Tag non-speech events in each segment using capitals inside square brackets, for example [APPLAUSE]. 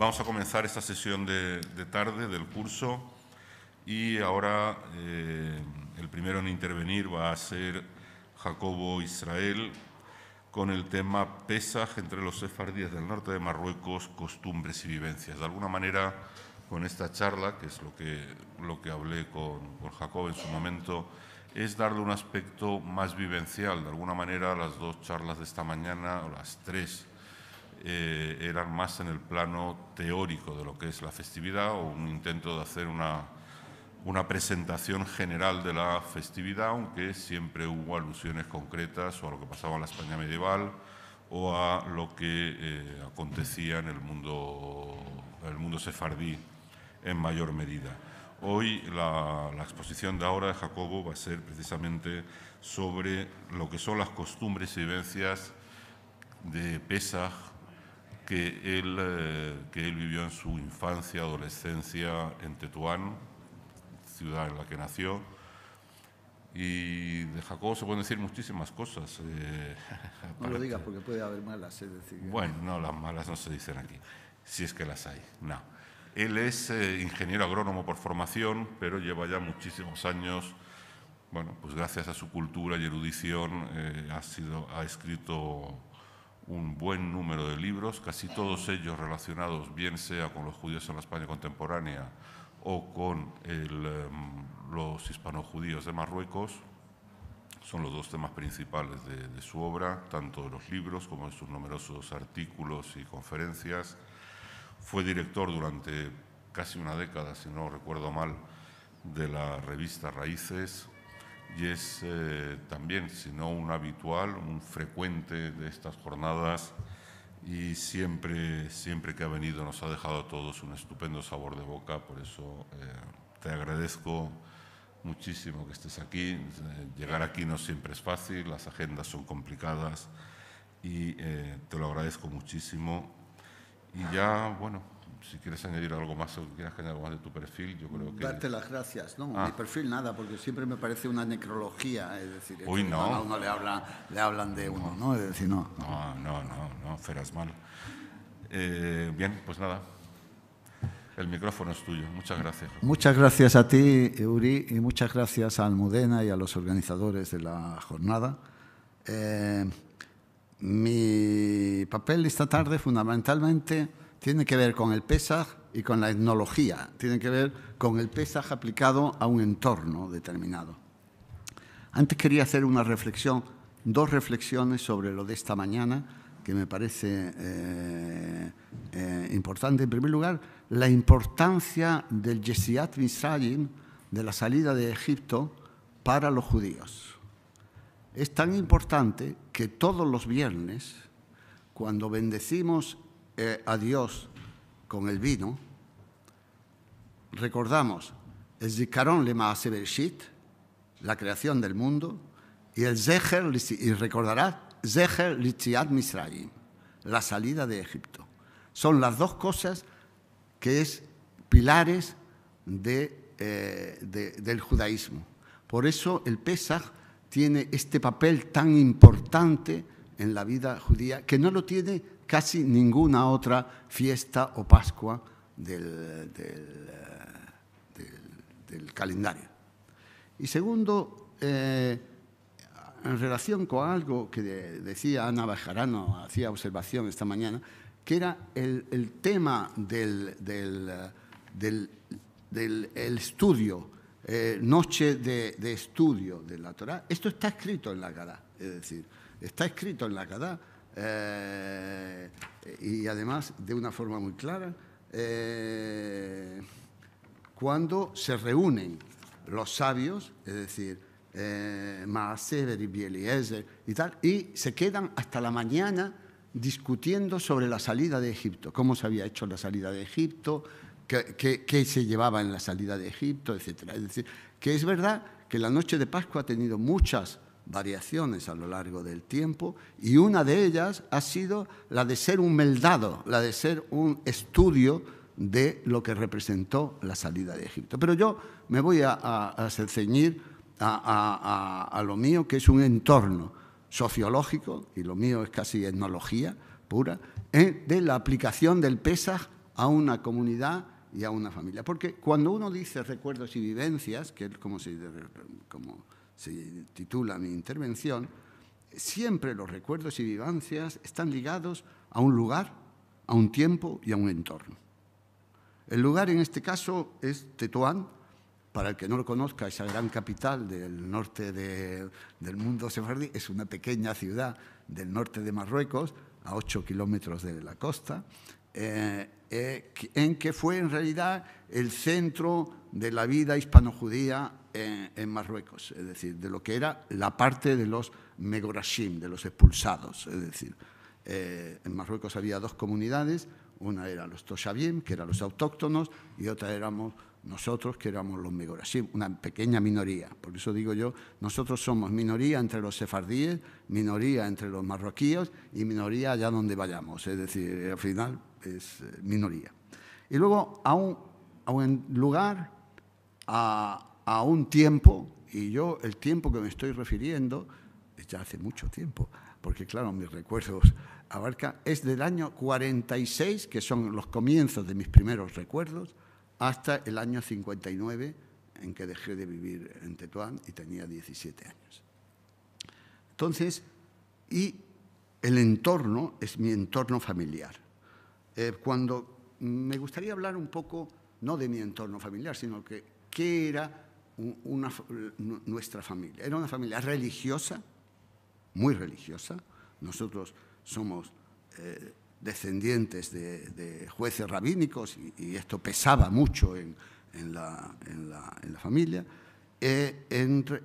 Vamos a comenzar esta sesión de, tarde del curso y ahora eh, el primero en intervenir va a ser Jacobo Israel con el tema Pesaj entre los sefardíes del norte de Marruecos, costumbres y vivencias. De alguna manera, con esta charla, que es lo que, lo que hablé con, con Jacobo en su momento, es darle un aspecto más vivencial. De alguna manera, las dos charlas de esta mañana, o las tres, eh, eran más en el plano teórico de lo que es la festividad o un intento de hacer una, una presentación general de la festividad, aunque siempre hubo alusiones concretas o a lo que pasaba en la España medieval o a lo que eh, acontecía en el mundo, el mundo sefardí en mayor medida. Hoy la, la, exposición de ahora de Jacobo va a ser precisamente sobre lo que son las costumbres y vivencias de Pesaj, que él, eh, que él vivió en su infancia, adolescencia en Tetuán, ciudad en la que nació. Y de Jacobo se pueden decir muchísimas cosas. Eh, no lo digas porque puede haber malas. Es decir, bueno, no, las malas no se dicen aquí, si es que las hay. No. Él es eh, ingeniero agrónomo por formación, pero lleva ya muchísimos años, bueno, pues gracias a su cultura y erudición, ha, sido, ha escrito un buen número de libros, casi todos ellos relacionados bien sea con los judíos en la España contemporánea o con em, los hispano-judíos de Marruecos. Son los dos temas principales de, su obra, tanto de los libros como de sus numerosos artículos y conferencias. Fue director durante casi una década, si no recuerdo mal, de la revista Raíces, y es eh, también, si no un habitual, un frecuente de estas jornadas y siempre, siempre que ha venido nos ha dejado a todos un estupendo sabor de boca, por eso eh, te agradezco muchísimo que estés aquí. Eh, llegar aquí no siempre es fácil, las agendas son complicadas y te lo agradezco muchísimo. Y ya, bueno, si quieres añadir algo más o quieres añadir algo más de tu perfil, yo creo que... Darte las gracias, ¿no? Ah. Mi perfil nada, porque siempre me parece una necrología, es decir... Uy, no. A uno le, habla, le hablan de uno, ¿no? Es decir, no. No, no, no, no, feras mal. Eh, bien, pues nada. El micrófono es tuyo. Muchas gracias. Muchas gracias a ti, Uri, y muchas gracias a Almudena y a los organizadores de la jornada. Eh, mi papel esta tarde fundamentalmente tiene que ver con el Pesaj y con la etnología, tiene que ver con el Pesaj aplicado a un entorno determinado. Antes quería hacer una reflexión, dos reflexiones sobre lo de esta mañana, que me parece eh, eh, importante. En primer lugar, la importancia del Yesiat Misrayim, de la salida de Egipto, para los judíos. Es tan importante que todos los viernes, cuando bendecimos eh, a Dios con el vino, recordamos el Zikaron le Bereshit, la creación del mundo, y el Zecher, y recordará Zecher Litziat Misraim, la salida de Egipto. Son las dos cosas que es pilares eh, del judaísmo. Por eso el Pesach tiene este papel tan importante en la vida judía que no lo tiene casi ninguna otra fiesta o Pascua del, calendario. Y segundo, eh, en relación con algo que decía Ana Bajarano, hacía observación esta mañana, que era el, tema del, estudio, eh, noche de, estudio de la Torah. Esto está escrito en la Gadá, es decir, está escrito en la Gadá eh, y además de una forma muy clara, eh, cuando se reúnen los sabios, es decir, eh, Maasever y Bieliezer y tal, y se quedan hasta la mañana discutiendo sobre la salida de Egipto, cómo se había hecho la salida de Egipto, qué, qué se llevaba en la salida de Egipto, etc. Es decir, que es verdad que la noche de Pascua ha tenido muchas variaciones a lo largo del tiempo y una de ellas ha sido la de ser un meldado, la de ser un estudio de lo que representó la salida de Egipto. Pero yo me voy a, a, ceñir a, lo mío, que es un entorno sociológico, y lo mío es casi etnología pura, ¿eh? de la aplicación del Pesaj a una comunidad y a una familia. Porque cuando uno dice recuerdos y vivencias, que es como se, como se titula mi intervención, siempre los recuerdos y vivencias están ligados a un lugar, a un tiempo y a un entorno. El lugar en este caso es Tetuán, para el que no lo conozca, esa gran capital del norte del mundo sefardí, es una pequeña ciudad del norte de Marruecos, a 8 kilómetros de la costa, eh, eh, en que fue en realidad el centro de la vida hispano-judía en, Marruecos, es decir, de lo que era la parte de los Megorashim, de los expulsados. Es decir, eh, en Marruecos había dos comunidades, una era los Toshabim, que eran los autóctonos, y otra éramos nosotros, que éramos los Megorashim, una pequeña minoría. Por eso digo yo, nosotros somos minoría entre los sefardíes, minoría entre los marroquíes y minoría allá donde vayamos. Es decir, al final es eh, minoría. Y luego a un, a un lugar, a, a un tiempo, y yo el tiempo que me estoy refiriendo es ya hace mucho tiempo, porque claro, mis recuerdos abarca, es del año 46, que son los comienzos de mis primeros recuerdos, hasta el año 59, en que dejé de vivir en Tetuán y tenía 17 años. Entonces, y el entorno es mi entorno familiar. Eh, cuando me gustaría hablar un poco, no de mi entorno familiar, sino que qué era nuestra familia. Era una familia religiosa, muy religiosa. Nosotros somos eh, descendientes de, jueces rabínicos y, esto pesaba mucho en, la, familia. Eh,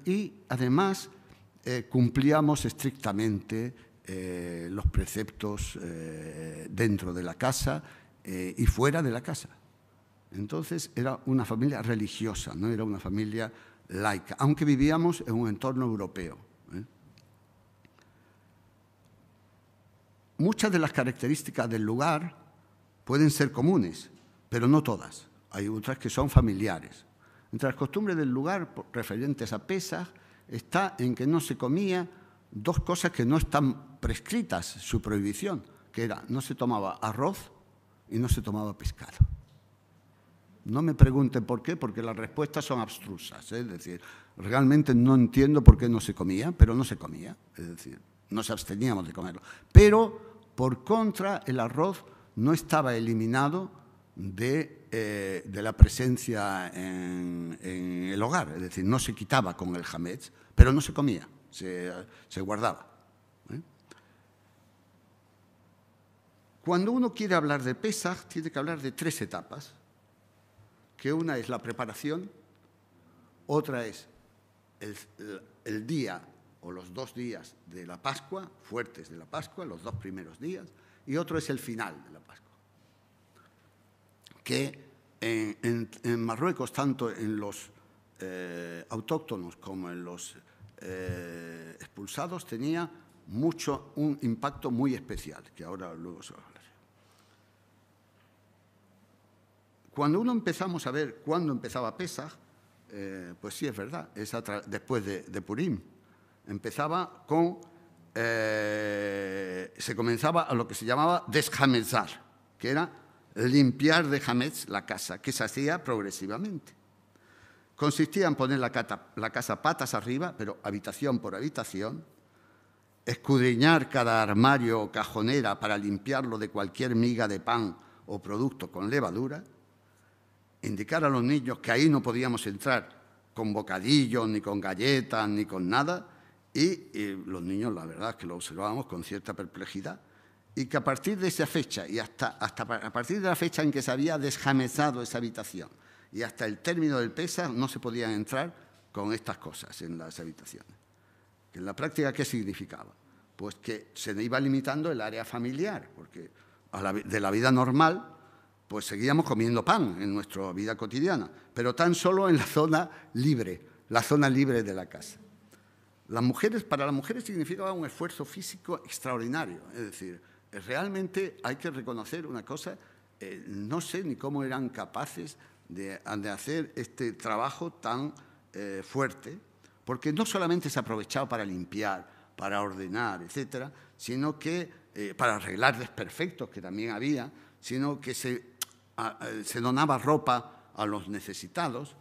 y además eh, cumplíamos estrictamente los preceptos dentro de la casa y fuera de la casa. Entonces era una familia religiosa, no era una familia laica, aunque vivíamos en un entorno europeo. muchas de las características del lugar pueden ser comunes, pero no todas. Hay otras que son familiares. Entre las costumbres del lugar referentes a pesas está en que no se comía dos cosas que no están prescritas, su prohibición, que era no se tomaba arroz y no se tomaba pescado. No me pregunten por qué, porque las respuestas son abstrusas. ¿eh? Es decir, realmente no entiendo por qué no se comía, pero no se comía. Es decir, nos absteníamos de comerlo. Pero, por contra, el arroz no estaba eliminado de, eh, la presencia en, el hogar, es decir, no se quitaba con el hametz, pero no se comía, se, guardaba. ¿eh? Cuando uno quiere hablar de Pesach, tiene que hablar de tres etapas, que una es la preparación, otra es el día o los dos días de la Pascua, fuertes de la Pascua, los dos primeros días, y otro es el final de la Pascua. Que en, Marruecos, tanto en los eh, autóctonos como en los eh, expulsados, tenía mucho, un impacto muy especial, que ahora luego se va a hablar. Cuando uno empezamos a ver cuándo empezaba Pesach, eh, pues sí es verdad, es después de, Purim, empezaba con, eh, se comenzaba a lo que se llamaba desjamezar, que era limpiar de jamez la casa, que se hacía progresivamente. Consistía en poner la casa patas arriba, pero habitación por habitación, escudriñar cada armario o cajonera para limpiarlo de cualquier miga de pan o producto con levadura, indicar a los niños que ahí no podíamos entrar con bocadillos, ni con galletas, ni con nada, y, los niños, la verdad es que lo observábamos con cierta perplejidad, y que a partir de esa fecha y hasta, hasta a partir de la fecha en que se había desjamezado esa habitación y hasta el término del PESA no se podían entrar con estas cosas en las habitaciones. ¿En la práctica qué significaba? Pues que se iba limitando el área familiar, porque de la vida normal pues seguíamos comiendo pan en nuestra vida cotidiana, pero tan solo en la zona libre, la zona libre de la casa. Las mujeres, para las mujeres significaba un esfuerzo físico extraordinario. Es decir, realmente hay que reconocer una cosa, eh, no sé ni cómo eran capaces de, hacer este trabajo tan eh, fuerte, porque no solamente se aprovechaba para limpiar, para ordenar, etcétera, sino que eh, para arreglar desperfectos que también había, sino que se se donaba ropa a los necesitados.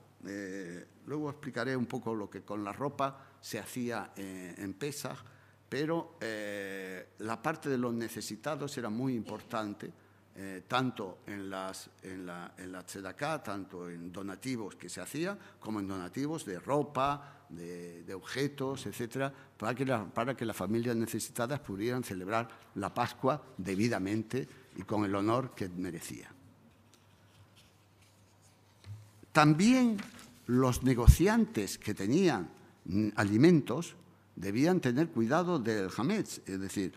luego explicaré un poco lo que con la ropa se hacía en Pesach, pero la parte de los necesitados era muy importante eh, tanto en, las, en, la, en la tzedakah, tanto en donativos que se hacía, como en donativos de ropa, de, objetos, etcétera, para que, para que las familias necesitadas pudieran celebrar la Pascua debidamente y con el honor que merecía. También los negociantes que tenían alimentos debían tener cuidado del hametz, es decir,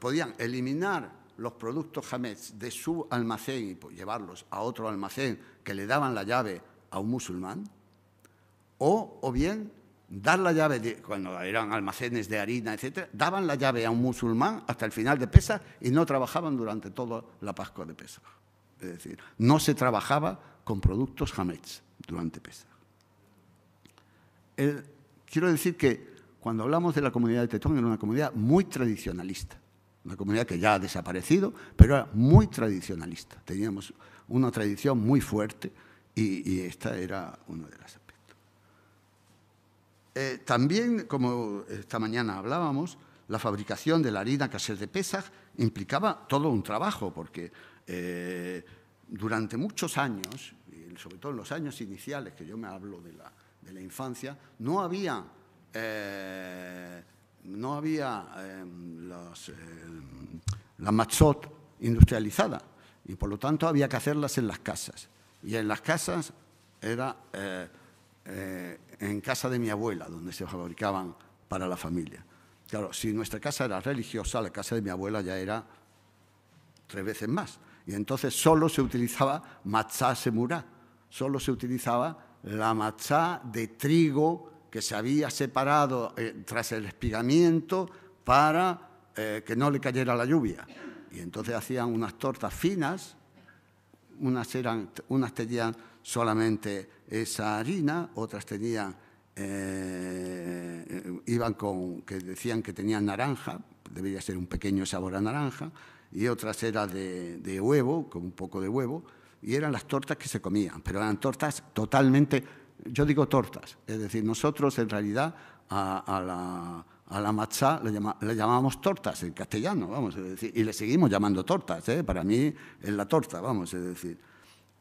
podían eliminar los productos Hametz de su almacén y pues, llevarlos a otro almacén que le daban la llave a un musulmán, o, o bien dar la llave, cuando eran almacenes de harina, etc., daban la llave a un musulmán hasta el final de Pesa y no trabajaban durante toda la Pascua de Pesa. Es decir, no se trabajaba con productos Hametz durante Pesa. quiero decir que cuando hablamos de la comunidad de Tetón era una comunidad muy tradicionalista una comunidad que ya ha desaparecido, pero era muy tradicionalista. Teníamos una tradición muy fuerte y, esta era uno de los aspectos. Eh, también, como esta mañana hablábamos, la fabricación de la harina caser de Pesach implicaba todo un trabajo, porque eh, durante muchos años, y sobre todo en los años iniciales, que yo me hablo de la, de la infancia, no había eh, no había em, em, la matzot industrializada y por lo tanto había que hacerlas en las casas. Y en las casas era eh, eh, en casa de mi abuela, donde se fabricaban para la familia. Claro, si nuestra casa era religiosa, la casa de mi abuela ya era tres veces más. Y entonces solo se utilizaba matzá semurá, solo se utilizaba la matzá de trigo que se había separado eh, tras el espigamiento para eh, que no le cayera la lluvia. Y entonces hacían unas tortas finas, unas, eran, unas tenían solamente esa harina, otras tenían, eh, iban con, que decían que tenían naranja, debería ser un pequeño sabor a naranja, y otras eran de, de huevo, con un poco de huevo, y eran las tortas que se comían, pero eran tortas totalmente yo digo tortas, es decir, nosotros en realidad a, la, a la matzá le, llamamos tortas en castellano, vamos a decir, y le seguimos llamando tortas, ¿eh? para mí es la torta, vamos a decir.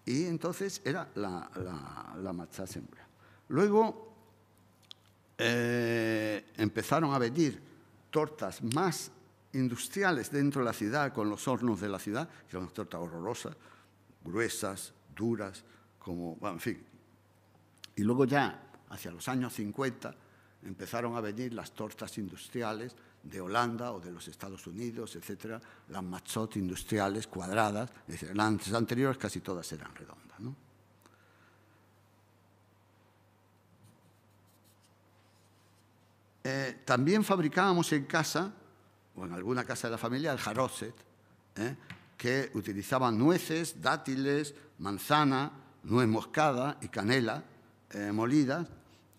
Y entonces era la, la, la matzá. Luego eh, empezaron a venir tortas más industriales dentro de la ciudad, con los hornos de la ciudad, que eran tortas horrorosas, gruesas, duras, como, bueno, en fin, y luego ya, hacia los años 50, empezaron a venir las tortas industriales de Holanda o de los Estados Unidos, etcétera, las matzot industriales cuadradas, es decir, las anteriores casi todas eran redondas. Eh, también fabricábamos en casa, o en alguna casa de la familia, el jaroset, ¿eh? Que utilizaban nueces, dátiles, manzana, nuez moscada y canela, eh, molidas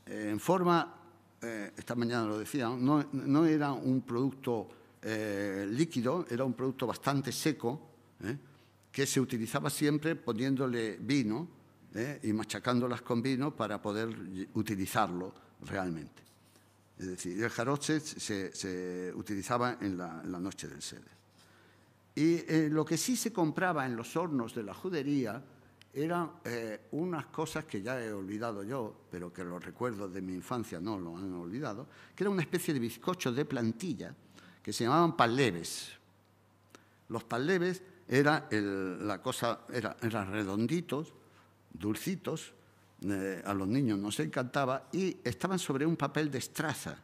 eh, en forma, eh, esta mañana lo decía, no, era un producto líquido, era un producto bastante seco, que se utilizaba siempre poniéndole vino y machacándolas con vino para poder utilizarlo realmente. Es decir, el jaroche se, utilizaba en la, en la, noche del sede. Y lo que sí se compraba en los hornos de la judería eran eh, unas cosas que ya he olvidado yo, pero que los recuerdos de mi infancia no lo han olvidado, que era una especie de bizcocho de plantilla que se llamaban paleves. Los paleves era la cosa, era, eran redonditos, dulcitos, eh, a los niños nos encantaba y estaban sobre un papel de estraza.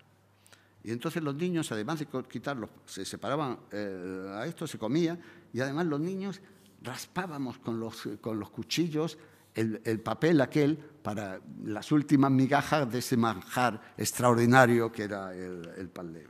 Y entonces los niños, además de quitarlos, se separaban eh, a esto, se comía, y además los niños raspábamos con los, con los cuchillos el, papel aquel para las últimas migajas de ese manjar extraordinario que era el, pan leve.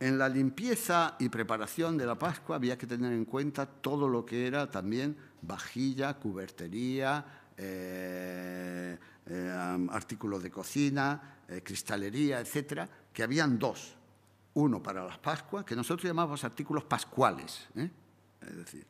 En la limpieza y preparación de la Pascua había que tener en cuenta todo lo que era también vajilla, cubertería, eh, eh, artículos de cocina, eh, cristalería, etcétera, que habían dos uno para las Pascuas, que nosotros llamamos artículos pascuales, ¿eh? es decir,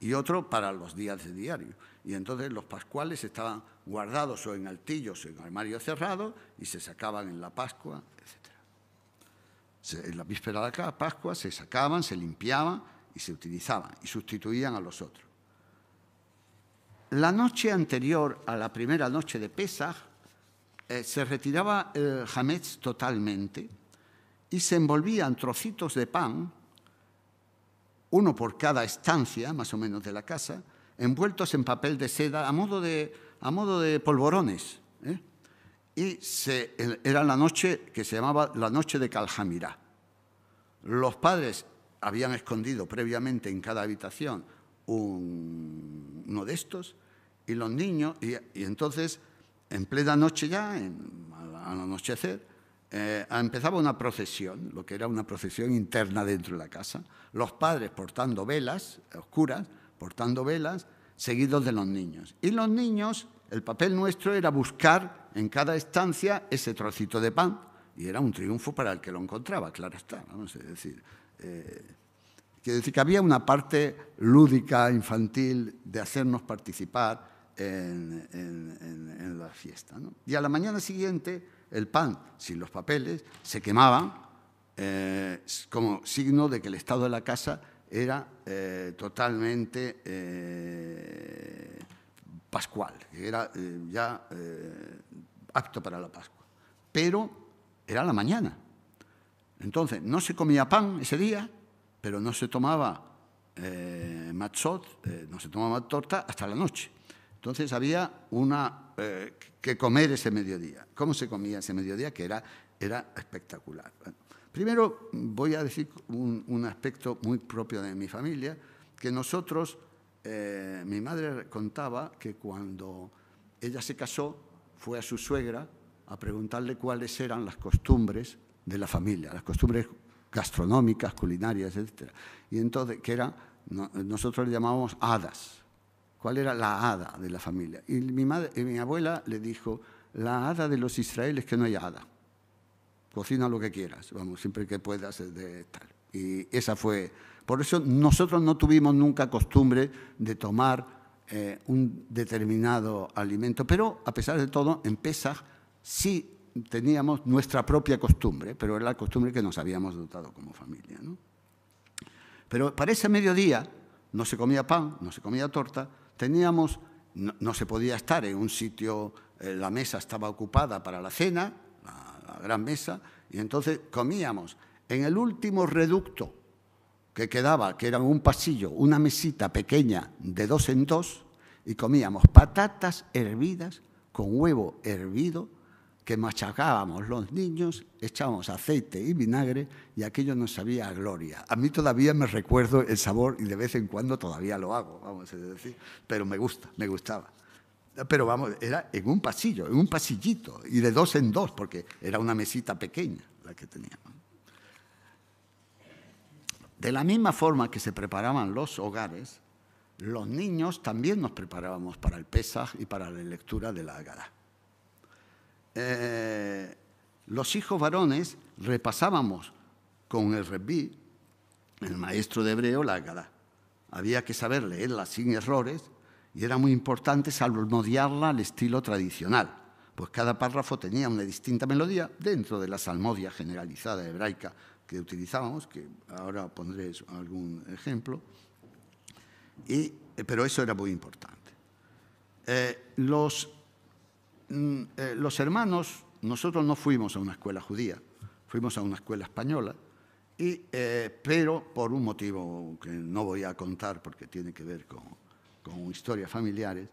y otro para los días de diario. Y entonces los pascuales estaban guardados o en altillos o en armario cerrado y se sacaban en la Pascua, etc. En la víspera de la Pascua se sacaban, se limpiaban y se utilizaban y sustituían a los otros. La noche anterior a la primera noche de Pesach eh, se retiraba el hametz totalmente y se envolvían trocitos de pan, uno por cada estancia más o menos de la casa, envueltos en papel de seda a modo de, a modo de polvorones. ¿eh? Y se, era la noche que se llamaba la noche de Caljamirá. Los padres habían escondido previamente en cada habitación uno de estos y los niños, y, entonces en plena noche ya, al anochecer, eh, empezaba una procesión, lo que era una procesión interna dentro de la casa, los padres portando velas oscuras, portando velas, seguidos de los niños. Y los niños, el papel nuestro era buscar en cada estancia ese trocito de pan, y era un triunfo para el que lo encontraba, claro está, vamos a decir. Eh, quiere decir que había una parte lúdica, infantil, de hacernos participar en, la fiesta. Y a la mañana siguiente, el pan, sin los papeles, se quemaba eh, como signo de que el estado de la casa era eh, totalmente eh, pascual, era eh, ya apto para la Pascua. Pero era la mañana. Entonces, no se comía pan ese día, pero no se tomaba matzot, no se tomaba torta hasta la noche. Entonces había una, que comer ese mediodía. ¿Cómo se comía ese mediodía? Que era, era espectacular. Primero voy a decir un, aspecto muy propio de mi familia, que nosotros, eh, mi madre contaba que cuando ella se casó, fue a su suegra a preguntarle cuáles eran las costumbres de la familia, las costumbres gastronómicas, culinarias, etc. Y entonces, que era, nosotros le llamábamos hadas. ¿Cuál era la hada de la familia? Y mi, madre, y mi abuela le dijo, la hada de los israelíes que no hay hada cocina lo que quieras, siempre que puedas. Y esa fue, por eso nosotros no tuvimos nunca costumbre de tomar eh, un determinado alimento, pero a pesar de todo, en Pesach sí teníamos nuestra propia costumbre, pero era la costumbre que nos habíamos dotado como familia. ¿no? Pero para ese mediodía no se comía pan, no se comía torta, teníamos, no, se podía estar en un sitio, eh, la mesa estaba ocupada para la cena, gran mesa, y entonces comíamos en el último reducto que quedaba, que era un pasillo, una mesita pequeña de dos en dos, y comíamos patatas hervidas con huevo hervido que machacábamos los niños, echábamos aceite y vinagre y aquello nos sabía a gloria. A mí todavía me recuerdo el sabor y de vez en cuando todavía lo hago, vamos a decir, pero me gusta, me gustaba. Pero vamos, era en un pasillo, en un pasillito, y de dos en dos, porque era una mesita pequeña la que teníamos. De la misma forma que se preparaban los hogares, los niños también nos preparábamos para el Pesaj y para la lectura de la Agada. Eh, los hijos varones repasábamos con el rebí, el maestro de hebreo, la Agada. Había que saber leerla sin errores y era muy importante salmodiarla al estilo tradicional, pues cada párrafo tenía una distinta melodía dentro de la salmodia generalizada hebraica que utilizábamos, que ahora pondré algún ejemplo, y, eh, pero eso era muy importante. Eh, los, los hermanos, nosotros no fuimos a una escuela judía, fuimos a una escuela española, y, pero por un motivo que no voy a contar porque tiene que ver con, con historias familiares,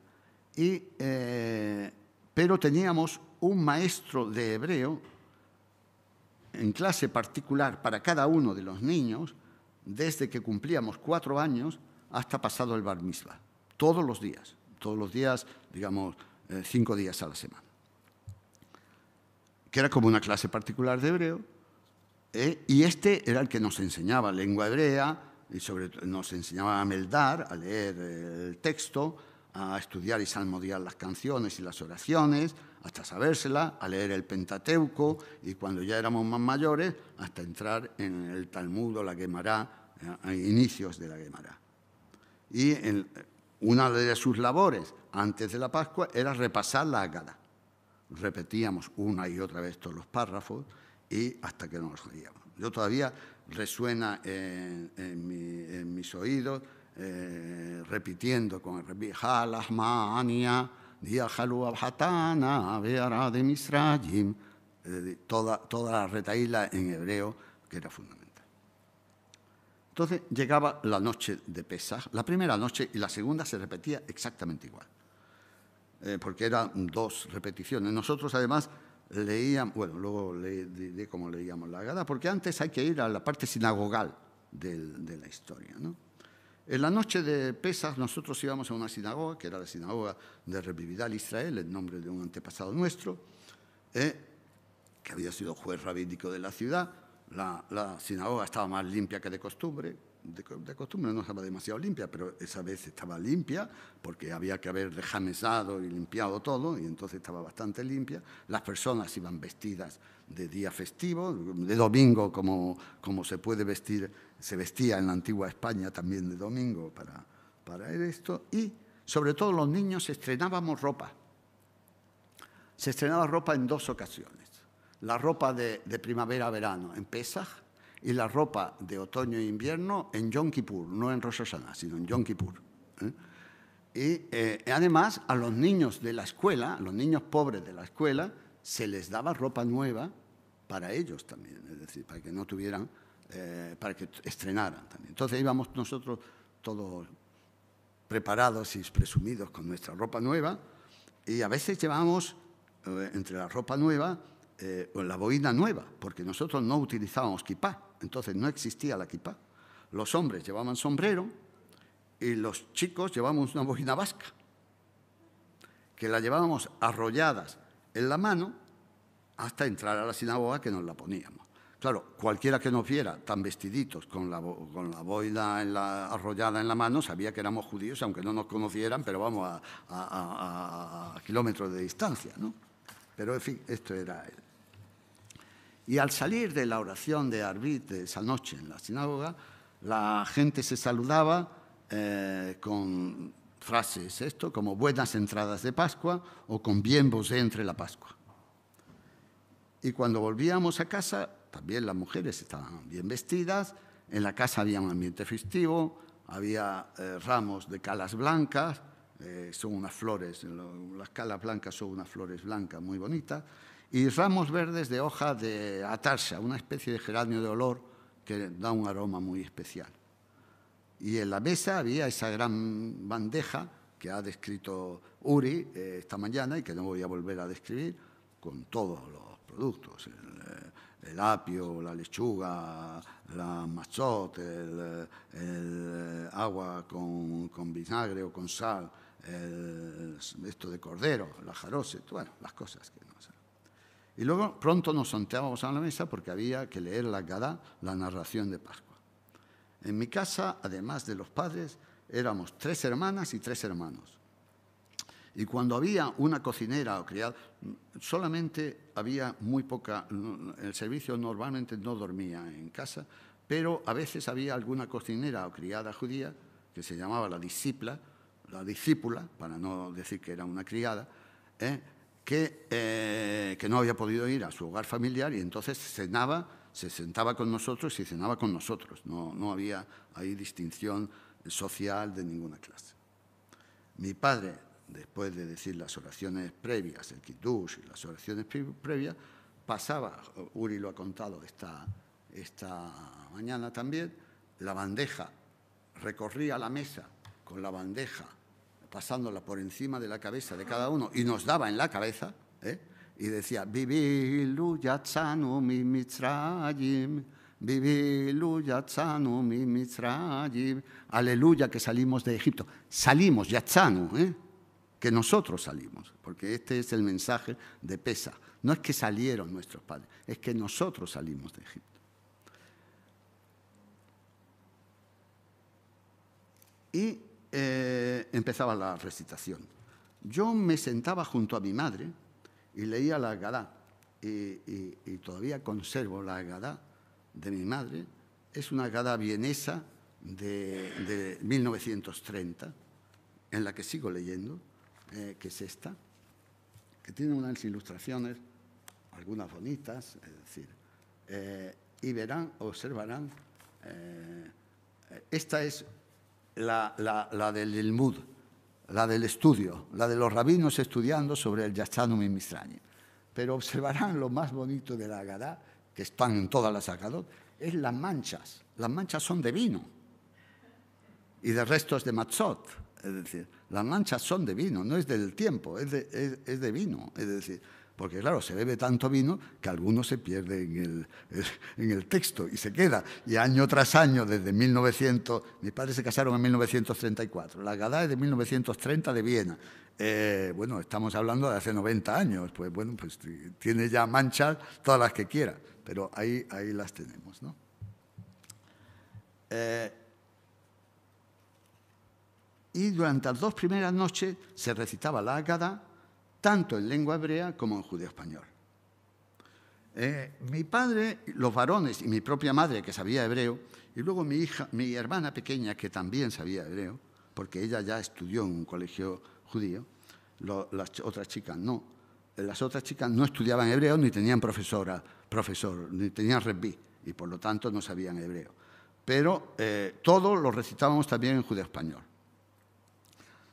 y, eh, pero teníamos un maestro de hebreo en clase particular para cada uno de los niños desde que cumplíamos cuatro años hasta pasado el bar mitzvah, todos los días, todos los días, digamos, eh, cinco días a la semana. Que era como una clase particular de hebreo, eh, y este era el que nos enseñaba lengua hebrea, y sobre nos enseñaba a meldar, a leer el texto, a estudiar y salmodiar las canciones y las oraciones, hasta sabérsela, a leer el Pentateuco y cuando ya éramos más mayores, hasta entrar en el Talmud o la Gemara, a inicios de la Gemara. Y una de sus labores antes de la Pascua era repasar la Agada. Repetíamos una y otra vez todos los párrafos y hasta que nos reíamos. Yo todavía resuena en, mis oídos, eh, repitiendo con el repito, de toda, toda la retaíla en hebreo que era fundamental. Entonces llegaba la noche de Pesaj, la primera noche y la segunda se repetía exactamente igual, eh, porque eran dos repeticiones. Nosotros además leíamos, bueno, luego diré cómo leíamos la Gada, porque antes hay que ir a la parte sinagogal de, la historia. En la noche de Pesaj nosotros íbamos a una sinagoga, que era la sinagoga de Revividal Israel, en nombre de un antepasado nuestro, eh, que había sido juez rabínico de la ciudad, la, sinagoga estaba más limpia que de costumbre. De, costumbre no estaba demasiado limpia, pero esa vez estaba limpia porque había que haber dejamesado y limpiado todo y entonces estaba bastante limpia. Las personas iban vestidas de día festivo, de domingo como, como se puede vestir, se vestía en la antigua España también de domingo para, para esto. Y sobre todo los niños estrenábamos ropa. Se estrenaba ropa en dos ocasiones la ropa de, primavera-verano en Pesach y la ropa de otoño e en Yom Kippur, no en Rosh Hashanah, sino en Yom Kippur. ¿eh? Y eh, además a los niños de la escuela, a los niños pobres de la escuela, se les daba ropa nueva para ellos también, es decir, para que no tuvieran, eh, para que estrenaran también. Entonces íbamos nosotros todos preparados y presumidos con nuestra ropa nueva y a veces llevábamos entre la ropa nueva eh, la boina nueva, porque nosotros no utilizábamos kipá, entonces no existía la kipá. Los hombres llevaban sombrero y los chicos llevábamos una boina vasca, que la llevábamos arrolladas en la mano hasta entrar a la sinagoga que nos la poníamos. Claro, cualquiera que nos viera tan vestiditos con la, con la boina arrollada en la mano sabía que éramos judíos, aunque no nos conocieran, pero vamos a, a, kilómetros de distancia, ¿no? Pero en fin, esto era él. Y al salir de la oración de Arbit de esa noche en la sinagoga, la gente se saludaba eh, con frases esto, como buenas entradas de Pascua o con bien vos entre la Pascua. Y cuando volvíamos a casa, también las mujeres estaban bien vestidas, en la casa había un ambiente festivo, había eh, ramos de calas blancas, eh, son unas flores, las calas blancas son unas flores blancas muy bonitas, y ramos verdes de hoja de atarsa, una especie de geranio de olor que da un aroma muy especial. Y en la mesa había esa gran bandeja que ha descrito Uri eh, esta mañana y que no voy a volver a describir, con todos los productos, el, eh, apio, la lechuga, la machot, el, eh, agua con, con, vinagre o con sal, esto de cordero, la jarose, bueno, las cosas que no sé. Y luego pronto nos sentábamos a la mesa porque había que leer la Gadá, la narración de Pascua. En mi casa, además de los padres, éramos tres hermanas y tres hermanos. Y cuando había una cocinera o criada, solamente había muy poca, el servicio normalmente no dormía en casa, pero a veces había alguna cocinera o criada judía que se llamaba la discípula, la discípula, para no decir que era una criada, ¿eh? Eh, que, no había podido ir a su hogar familiar y entonces cenaba, se sentaba con nosotros y cenaba con nosotros. No, había ahí distinción social de ninguna clase. Mi padre, después de decir las oraciones previas, el kiddush y las oraciones previas, pasaba, Uri lo ha contado esta, esta mañana también, la bandeja, recorría la mesa con la bandeja pasándola por encima de la cabeza de cada uno y nos daba en la cabeza, ¿eh? y decía, Vivilu yatzanu mi mitzrayim, Vivilu yatzanu mi mitzrayim, aleluya que salimos de Egipto. Salimos, yatzanu, ¿eh? que nosotros salimos, porque este es el mensaje de Pesa. No es que salieron nuestros padres, es que nosotros salimos de Egipto. Y eh, empezaba la recitación. Yo me sentaba junto a mi madre y leía la Agadá, y, todavía conservo la Agadá de mi madre. Es una Agadá vienesa de, 1930, en la que sigo leyendo, eh, que es esta, que tiene unas ilustraciones, algunas bonitas, es decir, eh, y verán, observarán, esta es la, la, del Ilmud, la del estudio, la de los rabinos estudiando sobre el Yachanum y Misrañi. Pero observarán lo más bonito de la Agadá, que están en todas las Agadot, es las manchas. Las manchas son de vino y de restos de matzot. Es decir, las manchas son de vino, no es del tiempo, es de, es de vino. Es decir, porque claro, se bebe tanto vino que alguno se pierde en el, [LAUGHS] en el texto y se queda. Y año tras año, desde 1900, mis padres se casaron en 1934, la Gadá es de 1930 de Viena. Eh, bueno, estamos hablando de hace 90 años, pues bueno, pues tiene ya manchas todas las que quiera, pero ahí, ahí las tenemos, ¿no? Eh, y durante las dos primeras noches se recitaba la Gadá tanto en lengua hebrea como en judío español. Eh, mi padre, los varones y mi propia madre que sabía hebreo, y luego mi hija, mi hermana pequeña que también sabía hebreo, porque ella ya estudió en un colegio judío, las otras chicas no. Las otras chicas no estudiaban hebreo ni tenían profesora, profesor, ni tenían rebí, y por lo tanto no sabían hebreo. Pero eh, todo lo recitábamos también en judío español.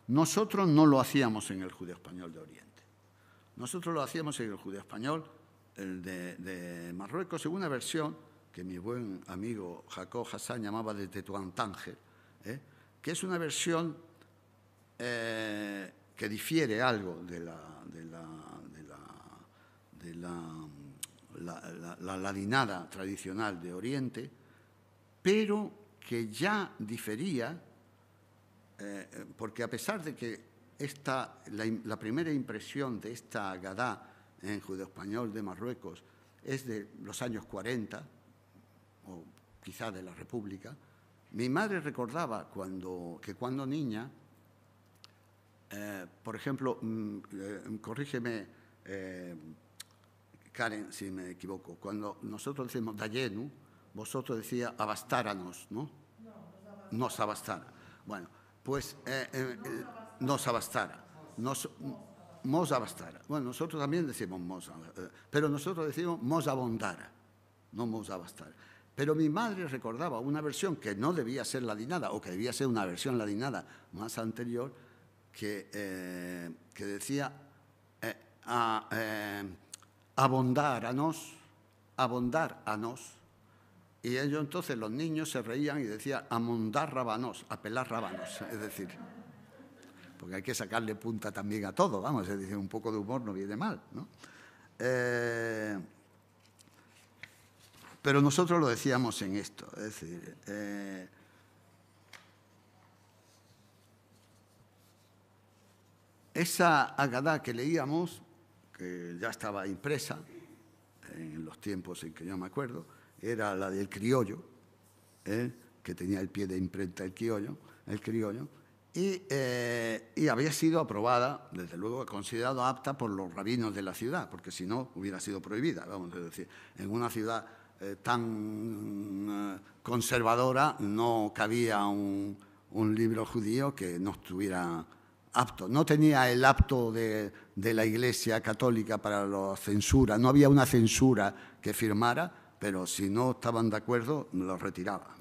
Nosotros no lo hacíamos en el judío español de Oriente. Nosotros lo hacíamos en el judío español, el de, Marruecos, en una versión que mi buen amigo Jacob Hassan llamaba de Tetuán Tánger, ¿eh? que es una versión eh, que difiere algo de la ladinada tradicional de Oriente, pero que ya difería, eh, porque a pesar de que esta, la, primera impresión de esta Gadá en judeo-español de Marruecos es de los años 40, o quizá de la República. Mi madre recordaba cuando, que cuando niña, eh, por ejemplo, mm, eh, corrígeme, eh, Karen, si me equivoco, cuando nosotros decimos Dayenu, vosotros decía abastáranos, ¿no? No, nos abastara. Bueno, pues nos abastara. Nos, mos abastara. Bueno, nosotros también decimos mos, eh, pero nosotros decimos mos abondara, no mos abastara. Pero mi madre recordaba una versión que no debía ser ladinada, o que debía ser una versión ladinada más anterior, que, eh, que decía eh, a, abondar a nos, abondar a nos. Y ellos entonces, los niños se reían y decían amondar rabanos, apelar rábanos, es decir, porque hay que sacarle punta también a todo, vamos, es decir, un poco de humor no viene mal, ¿no? Eh, pero nosotros lo decíamos en esto, es decir, eh, esa Agadá que leíamos, que ya estaba impresa en los tiempos en que yo me acuerdo, era la del criollo, ¿eh? que tenía el pie de imprenta el criollo, el criollo, eh, y, había sido aprobada, desde luego considerado apta por los rabinos de la ciudad, porque si no hubiera sido prohibida, vamos a decir. En una ciudad eh, tan eh, conservadora no cabía un, libro judío que no estuviera apto. No tenía el apto de, la Iglesia Católica para la censura, no había una censura que firmara, pero si no estaban de acuerdo, lo retiraba.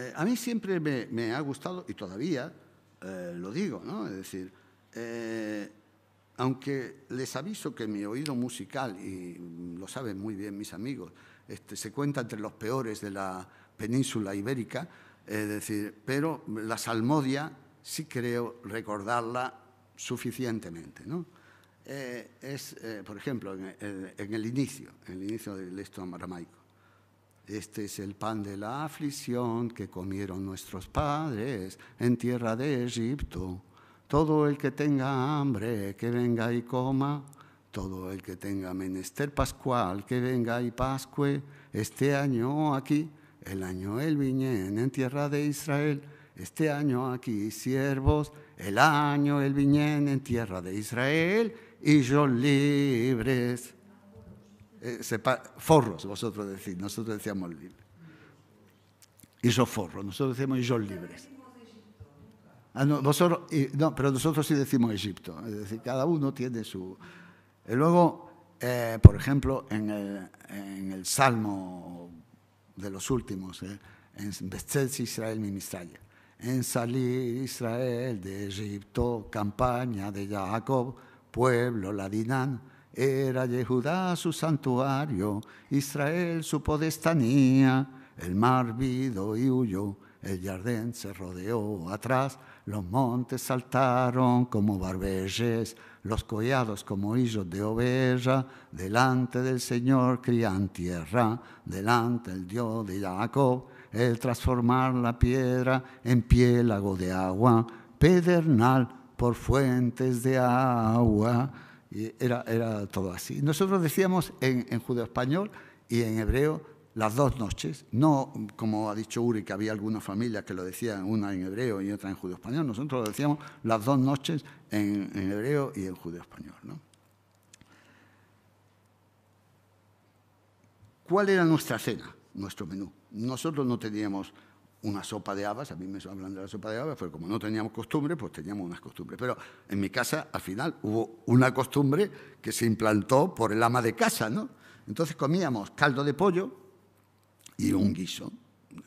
Eh, a mí siempre me, ha gustado, y todavía eh, lo digo, ¿no? Es decir, eh, aunque les aviso que mi oído musical, y lo saben muy bien mis amigos, este, se cuenta entre los peores de la península ibérica, es decir, pero la salmodia sí creo recordarla suficientemente, ¿no? es, por ejemplo, en el, en el, inicio, en el inicio del texto aramaico. Este es el pan de la aflicción que comieron nuestros padres en tierra de Egipto. Todo el que tenga hambre, que venga y coma. Todo el que tenga menester pascual, que venga y pascue. Este año aquí, el año el viñén en tierra de Israel. Este año aquí, siervos, el año el viñén en tierra de Israel. Y yo libres eh, forros, vosotros decís, nosotros decíamos libres. Esos forros, nosotros decimos ellos libres. Ah, no, vosotros, no, pero nosotros sí decimos Egipto, es decir, cada uno tiene su... Y luego, eh, por ejemplo, en el, en el, Salmo de los últimos, eh, en Bestel Israel mi en salir Israel de Egipto, campaña de Jacob, pueblo ladinán, era Yehudá su santuario, Israel su podestanía, el mar vido y huyó, el jardín se rodeó. Atrás, los montes saltaron como barbelles, los collados como hijos de oveja, delante del Señor crían tierra, delante del Dios de Jacob, el transformar la piedra en piélago de agua, pedernal por fuentes de agua. Y era, era todo así. Nosotros decíamos en, judeo español y en hebreo las dos noches, no como ha dicho Uri, que había algunas familias que lo decían, una en hebreo y otra en judeo español, nosotros lo decíamos las dos noches en, hebreo y en judeo español. ¿Cuál era nuestra cena, nuestro menú? Nosotros no teníamos una sopa de habas, a mí me hablan de la sopa de habas, pero como no teníamos costumbre, pues teníamos unas costumbres. Pero en mi casa, al final, hubo una costumbre que se implantó por el ama de casa, ¿no? Entonces comíamos caldo de pollo, y un guiso.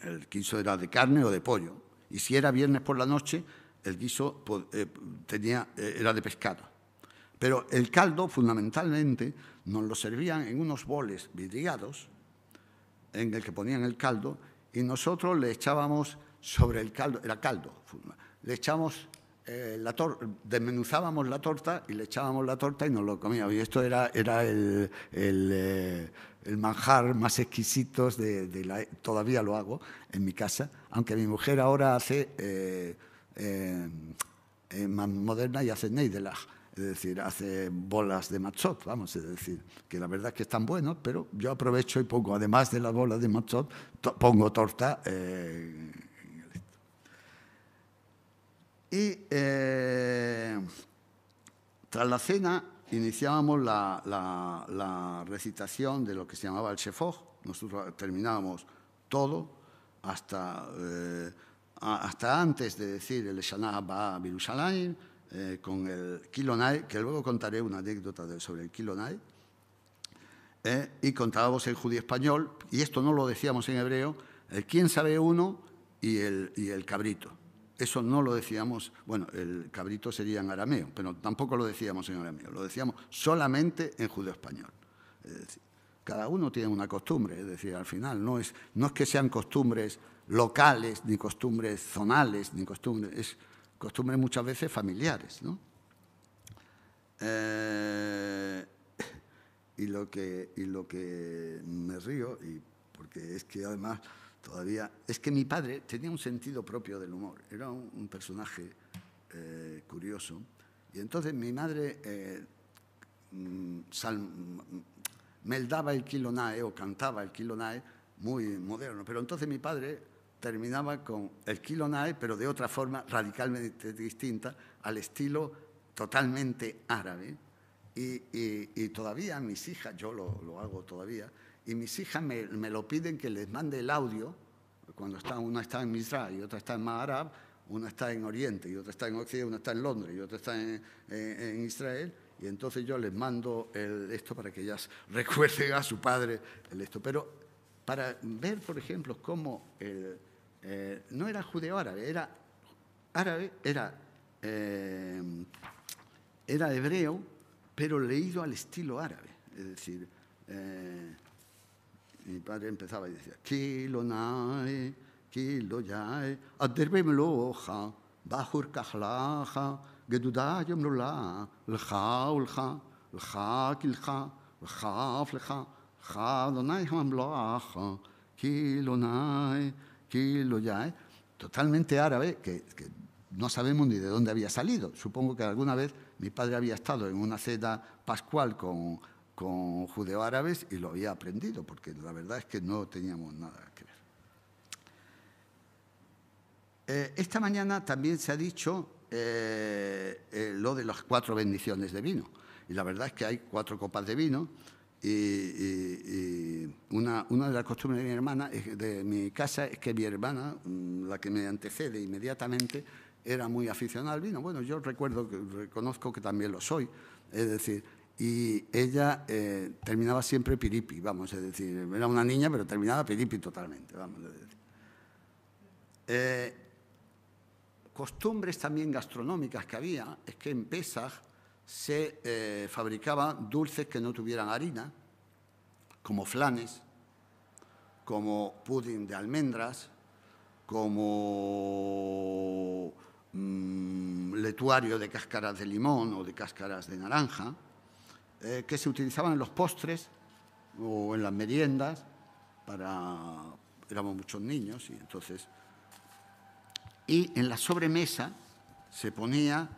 El guiso era de carne o de pollo. Y si era viernes por la noche, el guiso eh, tenía, eh, era de pescado. Pero el caldo, fundamentalmente, nos lo servían en unos boles vidriados, en el que ponían el caldo, y nosotros le echábamos sobre el caldo, era caldo, le echábamos eh, la desmenuzábamos la torta y le echábamos la torta y nos lo comíamos. Y esto era, era el, el, el manjar más exquisitos de, la, todavía lo hago en mi casa, aunque mi mujer ahora hace eh, eh, eh, más moderna y hace neidelach, es decir, hace bolas de machot, vamos, es decir, que la verdad es que están buenos, pero yo aprovecho y pongo, además de las bolas de machot, pongo torta. y tras la cena iniciábamos la, recitación de lo que se llamaba el Shefoj. Nosotros terminábamos todo hasta, eh, hasta antes de decir el Shana Ba Birushalayim, eh, con el Kilonai, que luego contaré una anécdota sobre el Kilonai. Eh, y contábamos en judío español, y esto no lo decíamos en hebreo, el quién sabe uno y el, y el cabrito. Eso no lo decíamos, bueno, el cabrito sería en arameo, pero tampoco lo decíamos en arameo, lo decíamos solamente en judeo español. Es decir, cada uno tiene una costumbre, es decir, al final no es, no es que sean costumbres locales, ni costumbres zonales, ni costumbres, es costumbres muchas veces familiares. ¿no? Eh, y, lo que, y lo que me río, y porque es que además todavía, es que mi padre tenía un sentido propio del humor, era un, personaje eh, curioso. Y entonces mi madre eh, mm, me daba el kilonae o cantaba el kilonae muy moderno, pero entonces mi padre terminaba con el kilonae, pero de otra forma radicalmente distinta, al estilo totalmente árabe. Y, todavía mis hijas, yo lo, lo hago todavía, y mis hijas me, lo piden que les mande el audio, cuando está, una está en Misra y otra está en Maharab, una está en Oriente y otra está en Occidente, una está en Londres y otra está en, Israel, y entonces yo les mando esto para que ellas [LAUGHS] recuerden a su padre el esto. Pero para ver, por ejemplo, cómo eh, no era judeo árabe, era árabe, era, eh, era hebreo, pero leído al estilo árabe. Es decir, eh, mi padre empezaba y decía, Kilo nae, kilo yae, aderbe meloja, bajur kahlaja, gedudayam lula, lcha ulcha, lcha kilcha, lcha flecha, lcha donai hamloja, kilo nae, yae. Totalmente árabe, que, no sabemos ni de dónde había salido. Supongo que alguna vez mi padre había estado en una cena pascual con con judeo-árabes y lo había aprendido, porque la verdad es que no teníamos nada que ver. Eh, esta mañana también se ha dicho eh, eh, lo de las cuatro bendiciones de vino. Y la verdad es que hay cuatro copas de vino Y, una, una, de las costumbres de mi hermana, de mi casa, es que mi hermana, mm, la que me antecede inmediatamente, era muy aficionada al vino. Bueno, yo recuerdo, reconozco que también lo soy, es decir, y ella eh, terminaba siempre piripi, vamos, a decir, era una niña, pero terminaba piripi totalmente, vamos a decir. Eh, costumbres también gastronómicas que había es que en Pesach se eh, fabricaban dulces que no tuvieran harina, como flanes, como pudding de almendras, como mm, letuario de cáscaras de limón o de cáscaras de naranja, eh, que se utilizaban en los postres o en las meriendas para éramos muchos niños y entonces y en la sobremesa se ponía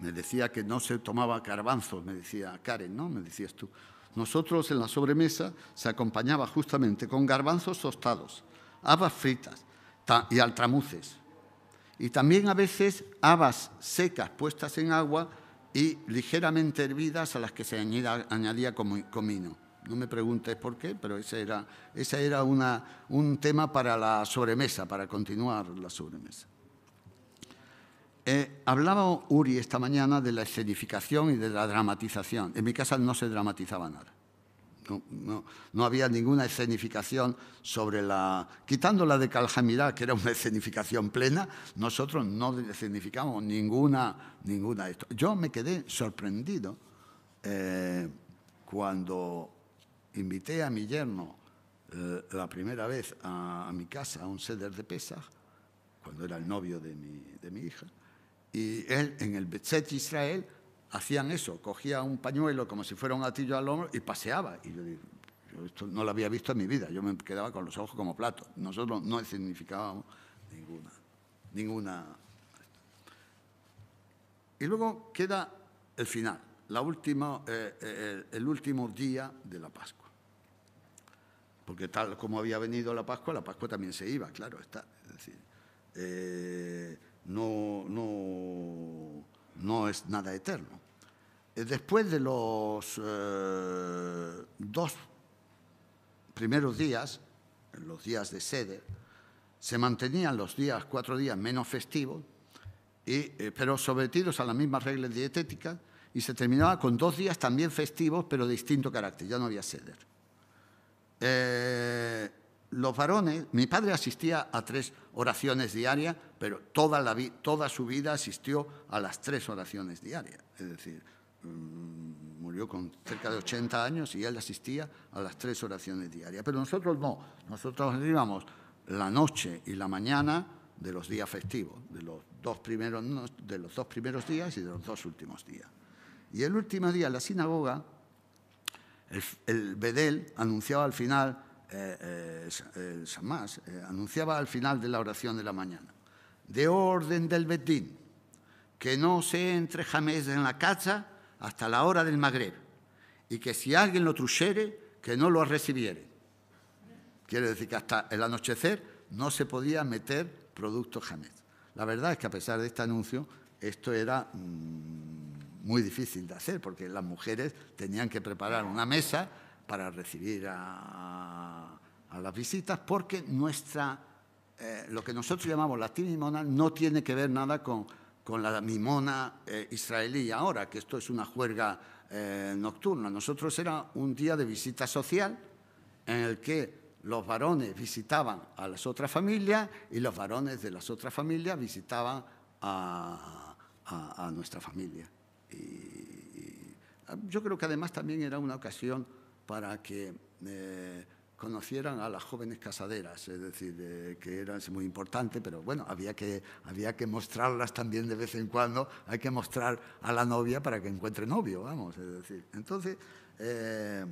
me decía que no se tomaba garbanzos, me decía Karen, ¿no? Me decías tú. Nosotros en la sobremesa se acompañaba justamente con garbanzos tostados, habas fritas y altramuces. Y también a veces habas secas puestas en agua y ligeramente hervidas a las que se añadía, comino. No me preguntes por qué, pero ese era, ese era una, un tema para la sobremesa, para continuar la sobremesa. Eh, hablaba Uri esta mañana de la escenificación y de la dramatización. En mi casa no se dramatizaba nada. No, había ninguna escenificación sobre la... Quitando la de Caljamirá, que era una [LAUGHS] escenificación plena, nosotros no escenificamos ninguna, ninguna de esto. Yo me quedé sorprendido eh, cuando invité a mi yerno eh, la primera vez a, mi casa a un ceder de Pesach, cuando era el novio de mi, de mi hija, y él en el Betzet Israel hacían eso, cogía un pañuelo como si fuera un atillo al hombro y paseaba. Y yo digo, esto no lo había visto en mi vida, yo me quedaba con los ojos como platos. Nosotros no significábamos ninguna, ninguna. Y luego queda el final, la última, eh, eh, el último día de la Pascua. Porque tal como había venido la Pascua, la Pascua también se iba, claro está. Es decir, eh, no, no, no es nada eterno. Eh, después de los eh, dos primeros días, los días de sede, se mantenían los días, cuatro días menos festivos, eh, pero sometidos a las mismas reglas dietéticas, y se terminaba con dos días también festivos, pero de distinto carácter, ya no había seder los varones, mi padre asistía a tres oraciones diarias, pero toda, la, toda su vida asistió a las tres oraciones diarias. Es decir, mm, murió con cerca de 80 años y él asistía a las tres oraciones diarias. Pero nosotros no, nosotros íbamos la noche y la mañana de los días festivos, de los dos primeros, de los dos primeros días y de los dos últimos días. Y el último día la sinagoga, el, el Bedel anunciaba al final eh, eh, Samás eh, anunciaba al final de la oración de la mañana, de orden del Bedín, que no se entre jamés en la casa hasta la hora del Magreb, y que si alguien lo trujere, que no lo recibiere. Quiere decir que hasta el anochecer no se podía meter productos jamés. La verdad es que a pesar de este anuncio, esto era mm, muy difícil de hacer, porque las mujeres tenían que preparar una mesa para recibir a, las visitas, porque nuestra, eh, lo que nosotros llamamos la timimona no tiene que ver nada con, con la mimona eh, israelí ahora, que esto es una juerga eh, nocturna. Nosotros era un día de visita social en el que los varones visitaban a las otras familias y los varones de las otras familias visitaban a, a, nuestra familia. y, yo creo que además también era una ocasión para que eh, conocieran a las jóvenes casaderas, es decir, que era muy importante, pero bueno, había que, había que mostrarlas también de vez en cuando, hay que mostrar a la novia para que encuentre novio, vamos, es decir. Entonces, eh,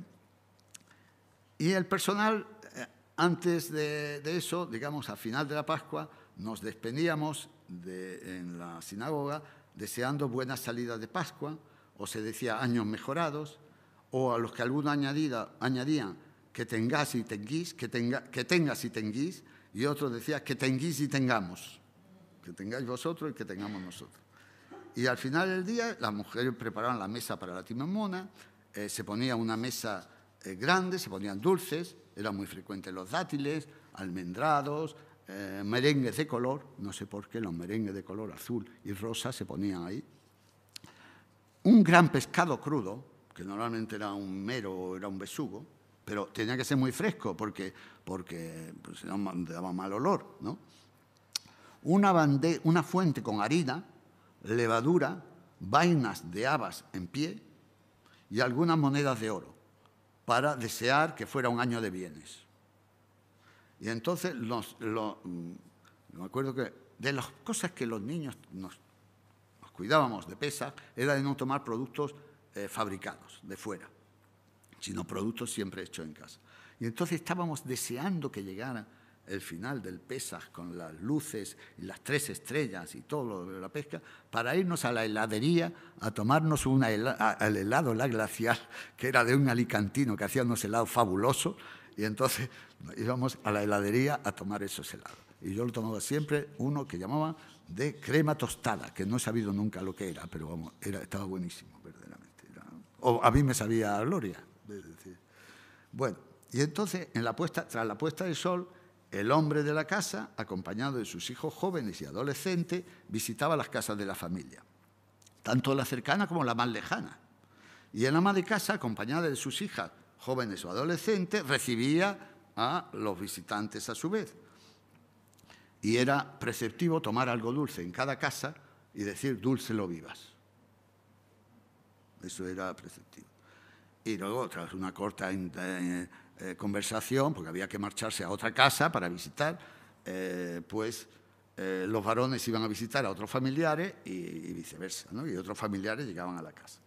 y el personal, eh, antes de, eso, digamos, al final de la Pascua, nos despedíamos en la sinagoga deseando buenas salidas de Pascua, o se decía años mejorados, o a los que algunos añadían que tengas y tenguís, que, tenga, que tengas y tenguís, y otros decían que tenguís y tengamos, que tengáis vosotros y que tengamos nosotros. y al final del día las mujeres preparaban la mesa para la timamona, eh, se ponía una mesa eh, grande, se ponían dulces, eran muy frecuentes los dátiles, almendrados, eh, merengues de color, no sé por qué los merengues de color azul y rosa se ponían ahí. Un gran pescado crudo, que normalmente era un mero o era un besugo, pero tenía que ser muy fresco porque, porque pues, daba mal olor. ¿no? Una, una fuente con harina, levadura, vainas de habas en pie y algunas monedas de oro para desear que fuera un año de bienes. Y entonces, los, mm, me acuerdo que de las cosas que los niños nos, cuidábamos de pesa era de no tomar productos eh, fabricados de fuera, sino productos siempre hechos en casa. Y entonces estábamos deseando que llegara el final del Pesaj con las luces y las tres estrellas y todo lo de la pesca, para irnos a la heladería a tomarnos el helado La Glacial, que era de un alicantino que hacía unos helados fabulosos, y entonces íbamos a la heladería a tomar esos helados. Y yo lo tomaba siempre uno que llamaba de crema tostada, que no he sabido nunca lo que era, pero vamos, era, estaba buenísimo. O a mí me sabía gloria. Bueno, y entonces, en la puesta, tras la puesta del sol, el hombre de la casa, acompañado de sus hijos jóvenes y adolescentes, visitaba las casas de la familia, tanto la cercana como la más lejana. Y el ama de casa, acompañada de sus hijas jóvenes o adolescentes, recibía a los visitantes a su vez. Y era preceptivo tomar algo dulce en cada casa y decir dulce lo vivas. Eso era preceptivo. Y luego, tras una corta eh, eh, conversación, porque había que marcharse a otra casa para visitar, eh, pues eh, los varones iban a visitar a otros familiares y, viceversa, ¿no? y otros familiares llegaban a la casa.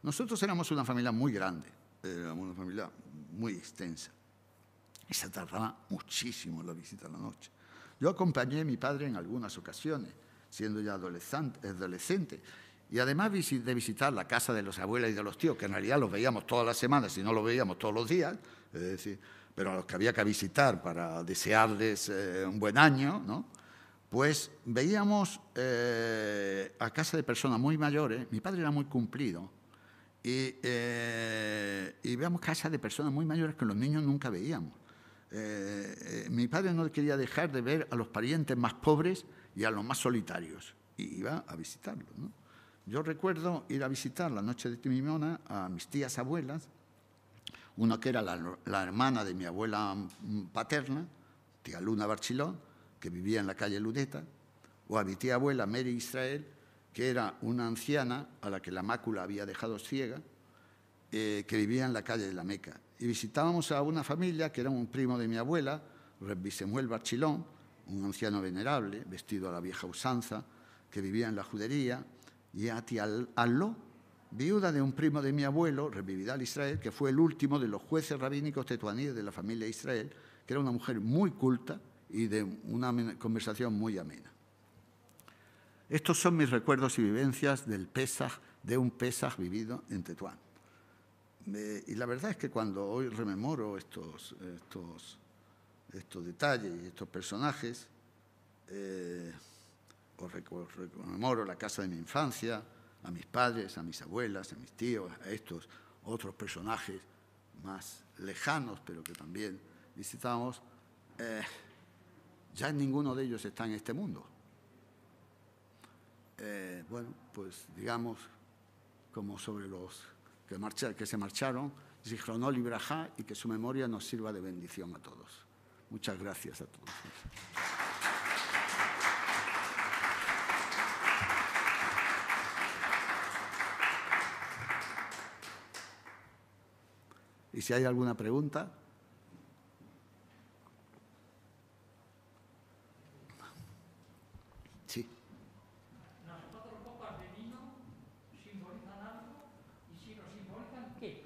Nosotros éramos una familia muy grande, éramos una familia muy extensa, y se tardaba muchísimo la visita a la noche. Yo acompañé a mi padre en algunas ocasiones, siendo ya adolescente, adolescente y además de visitar la casa de los abuelos y de los tíos, que en realidad los veíamos todas las semanas y no los veíamos todos los días, es decir, pero a los que había que visitar para desearles eh, un buen año, ¿no? pues veíamos eh, a casa de personas muy mayores, mi padre era muy cumplido, y, eh, y veíamos casas de personas muy mayores que los niños nunca veíamos. mi padre no quería dejar de ver a los parientes más pobres y a los más solitarios, y iba a visitarlos. Yo recuerdo ir a visitar la noche de Timimona a mis tías abuelas, una que era la, hermana de mi abuela paterna, tía Luna Barchilón, que vivía en la calle Luneta, o a mi tía abuela Mary Israel, que era una anciana a la que la mácula había dejado ciega, eh, que vivía en la calle de la Meca. Y visitábamos a una familia que era un primo de mi abuela, Rabbi Samuel Barchilón, un anciano venerable, vestido a la vieja usanza, que vivía en la judería, y a tía Allo, viuda de un primo de mi abuelo, Revividal Israel, que fue el último de los jueces rabínicos tetuaníes de la familia Israel, que era una mujer muy culta y de una conversación muy amena. Estos son mis recuerdos y vivencias del Pesaj, de un Pesaj vivido en Tetuán. y la verdad es que cuando hoy rememoro estos, estos, estos detalles y estos personajes, eh, os rememoro la casa de mi infancia, a mis padres, a mis abuelas, a mis tíos, a estos otros personajes más lejanos, pero que también visitamos, eh, ya ninguno de ellos está en este mundo. Eh, bueno, pues digamos, como sobre los que, que se marcharon, Zichronó Libraja y que su memoria nos sirva de bendición a todos. Muchas gracias a todos. Y si hay alguna pregunta. Sí. Las cuatro copas de vino simbolizan algo y si no simbolizan, ¿qué?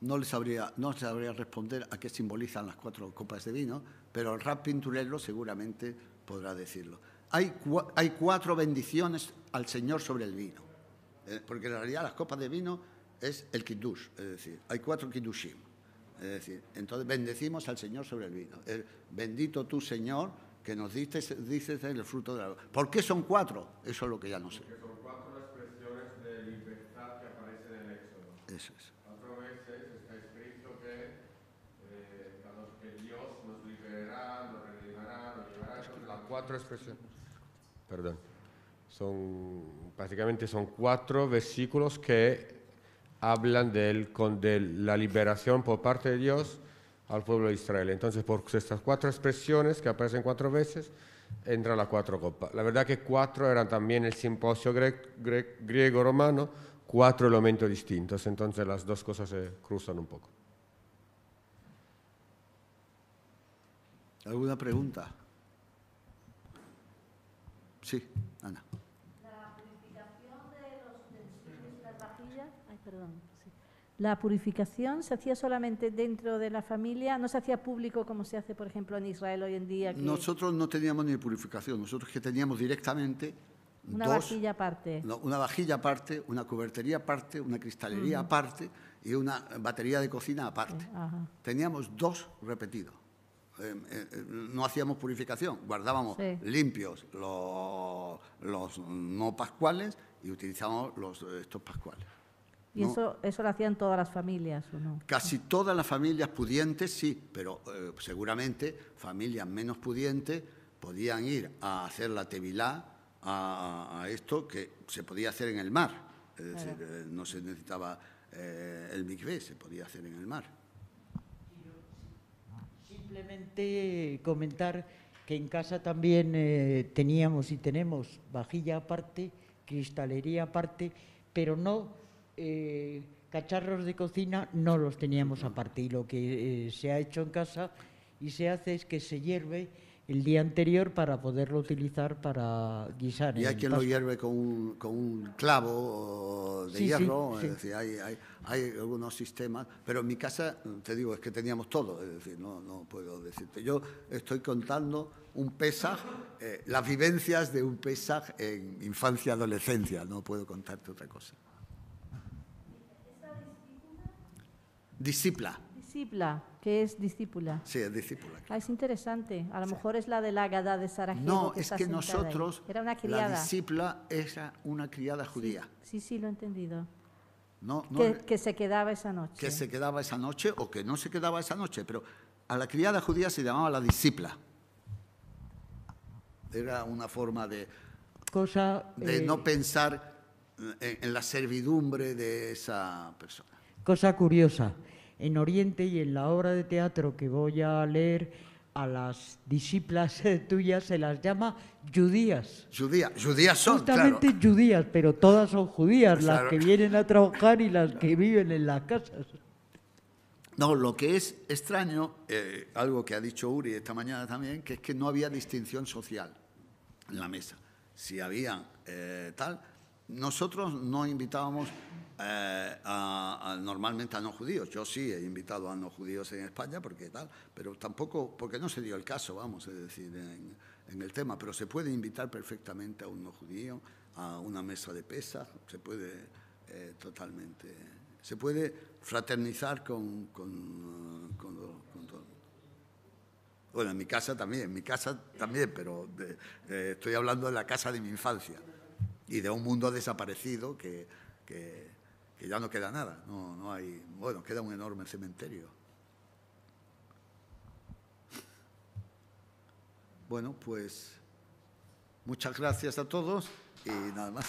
No les sabría, no sabría responder a qué simbolizan las cuatro copas de vino, pero el rap pinturero seguramente podrá decirlo. Hay, hay cuatro bendiciones al Señor sobre el vino, eh, porque en realidad las copas de vino es el kiddush, es decir, hay cuatro kiddushim. Es decir, entonces bendecimos al Señor sobre el vino. El, bendito tú, Señor, que nos dices, dices el fruto de la... ¿Por qué son cuatro? Eso es lo que ya no sé. Porque son cuatro expresiones de libertad que aparecen en el Éxodo. Eso es. Cuatro veces está escrito que, eh, a los que Dios nos liberará, nos redimirá, nos llevará. Son las cuatro expresiones. Perdón. Son, básicamente son cuatro versículos que hablan del, con, de la liberación por parte de Dios al pueblo de Israel. Entonces, por estas cuatro expresiones que aparecen cuatro veces, entra la cuatro copas. La verdad que cuatro eran también el simposio griego-romano, cuatro elementos distintos. Entonces, las dos cosas se cruzan un poco. ¿Alguna pregunta? Sí, Ana. La purificación de los utensilios, las vajillas, ay, perdón, sí. La purificación se hacía solamente dentro de la familia, no se hacía público como se hace, por ejemplo, en Israel hoy en día. Que Nosotros no teníamos ni purificación, nosotros que teníamos directamente una dos, vajilla aparte. no, una vajilla aparte, una cubertería aparte, una cristalería aparte y una batería de cocina aparte. Teníamos dos repetidos. Eh, eh, eh, no hacíamos purificación, guardábamos Sí. limpios los, los no pascuales y utilizábamos los, estos pascuales. Y No. eso, eso lo hacían todas las familias, ¿o no? Casi todas las familias pudientes sí, pero eh, seguramente familias menos pudientes podían ir a hacer la tevilá a, a esto que se podía hacer en el mar. Es decir, eh, no se necesitaba eh, el mikvé, se podía hacer en el mar. Simplemente comentar que en casa también eh, teníamos y tenemos vajilla aparte, cristalería aparte, pero no eh, cacharros de cocina no los teníamos aparte. Y lo que eh, se ha hecho en casa y se hace es que se hierve el día anterior para poderlo utilizar para guisar. Y hay en quien lo hierve con un, con un clavo de Sí, sí, hierro, sí. es decir, hay, hay, hay algunos sistemas, pero en mi casa, te digo, es que teníamos todo, es decir, no, no puedo decirte. Yo estoy contando un Pesaj, eh, las vivencias de un Pesaj en infancia, adolescencia, no puedo contarte otra cosa. Discipla, Discipla, que es discípula. sí, es discípula. Ah, es interesante. A lo mejor es la de la Gada de Sarajevo. No, que es está que ahí. nosotros, Era una la criada. discípula era una criada judía. Sí, sí, lo he entendido. No, no, que, que se quedaba esa noche. que se quedaba esa noche o que no se quedaba esa noche, pero a la criada judía se llamaba la discipla. Era una forma de, Cosa, de eh, no pensar en, en la servidumbre de esa persona. Cosa curiosa, en Oriente y en la obra de teatro que voy a leer, a las discípulas [LAUGHS] tuyas se las llama judías. Judía, judías son, claro. Justamente judías, pero todas son judías, Claro. las que vienen a trabajar y las que viven en las casas. No, lo que es extraño, eh, algo que ha dicho Uri esta mañana también, que es que no había distinción social en la mesa. Si había eh, tal, nosotros no invitábamos eh, normalmente a no judíos. Yo sí he invitado a no judíos en España, porque tal, pero tampoco, porque no se dio el caso, vamos, es decir, en, el tema. Pero se puede invitar perfectamente a un no judío a una mesa de pesas, se puede eh, totalmente, se puede fraternizar con, con, con, con todo. Bueno, en mi casa también, mi casa también, pero eh, estoy hablando de la casa de mi infancia y de un mundo desaparecido que, que- que ya no queda nada. No, no hay, bueno, queda un enorme cementerio. Bueno, pues muchas gracias a todos y nada más.